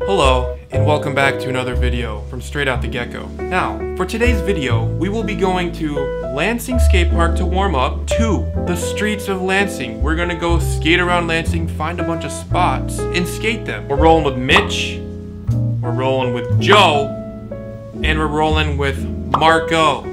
Hello, and welcome back to another video from Straight Out the Gecko. Now, for today's video, we will be going to Lansing Skate Park to warm up to the streets of Lansing. We're gonna go skate around Lansing, find a bunch of spots, and skate them. We're rolling with Mitch, we're rolling with Joe, and we're rolling with Marco.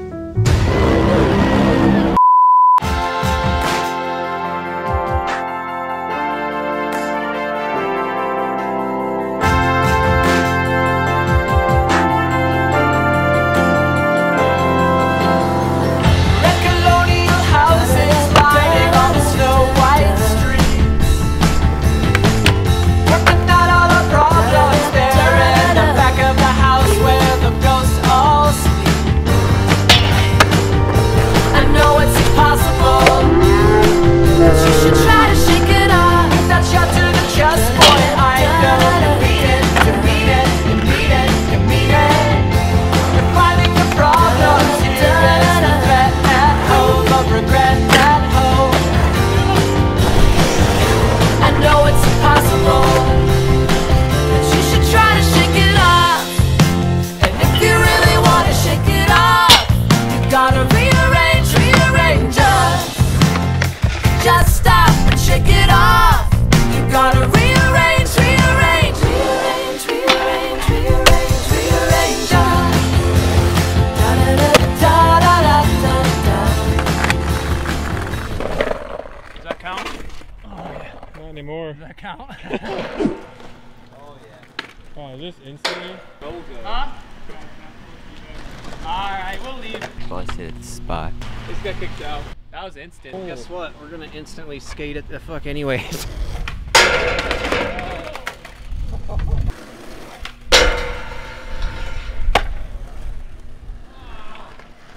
Not anymore. Does that count? oh yeah. Oh, is this instantly? Alright, we'll leave. Busted spot. Just got kicked out. That was instant. Oh. Guess what? We're gonna instantly skate it the fuck anyways.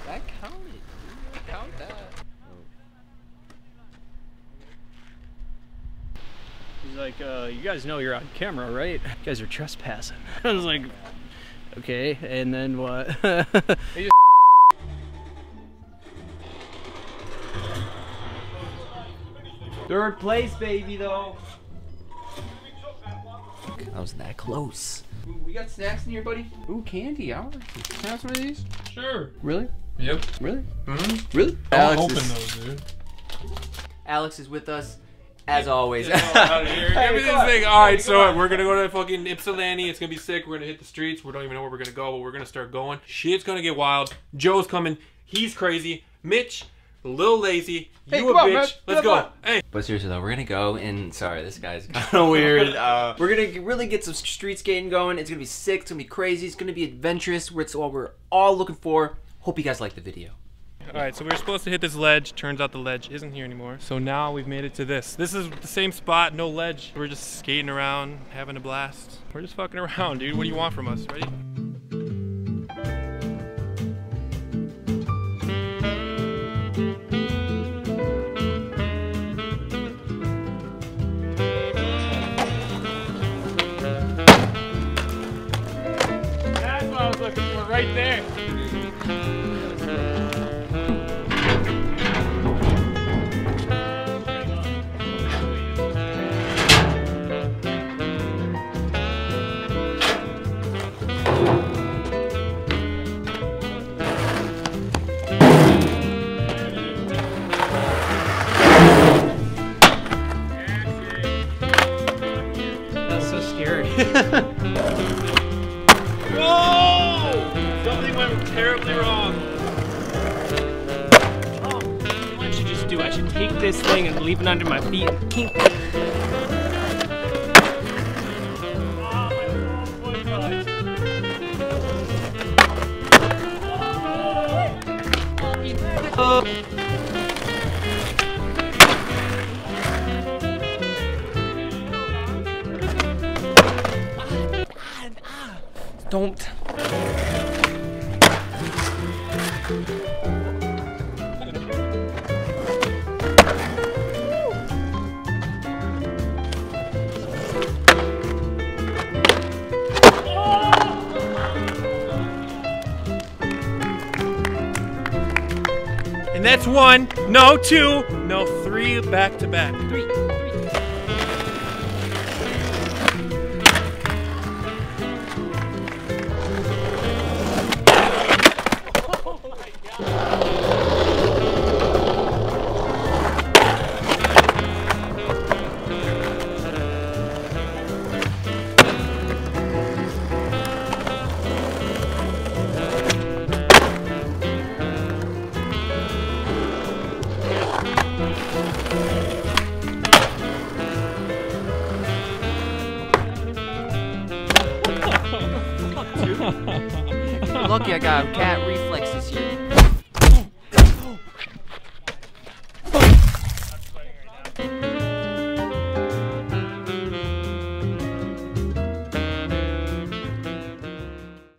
that counted. dude. Count that. He's like, uh, you guys know you're on camera, right? You guys are trespassing. I was like, okay, and then what? Third place, baby, though. I was that close. We got snacks in here, buddy. Ooh, candy. I want to have some of these. Sure. Really? Yep. Really? Mm-hmm. Really? I'll Alex open is- those, dude. Alex is with us, as always. Out of here. Everything's like, all right, so we're gonna go to fucking Ypsilanti. It's gonna be sick. We're gonna hit the streets. We don't even know where we're gonna go, but we're gonna start going. Shit's gonna get wild. Joe's coming. He's crazy. Mitch, a little lazy. Hey, you a come on, bitch. man. Let's Come go. on. Hey. But seriously though, we're gonna go and sorry, this guy's kind of weird. Uh, we're gonna really get some street skating going. It's gonna be sick. It's gonna be crazy. It's gonna be adventurous. It's what we're all looking for. Hope you guys like the video. All right, so we were supposed to hit this ledge. Turns out the ledge isn't here anymore. So now we've made it to this. This is the same spot, no ledge. We're just skating around, having a blast. We're just fucking around, dude. What do you want from us? Ready? Whoa! Something went terribly wrong. oh, what I should just do? I should take this thing and leave it under my feet and kink. Don't. And that's one, no two, no three back to back. Got a cat